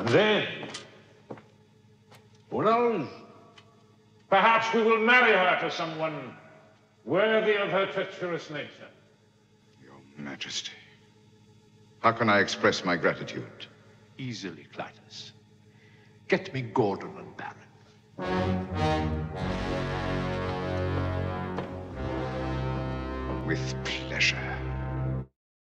And then, who knows? Perhaps we will marry her to someone worthy of her treacherous nature. Your Majesty. How can I express my gratitude? Easily, Klytus. Get me Gordon and Barin. With pleasure.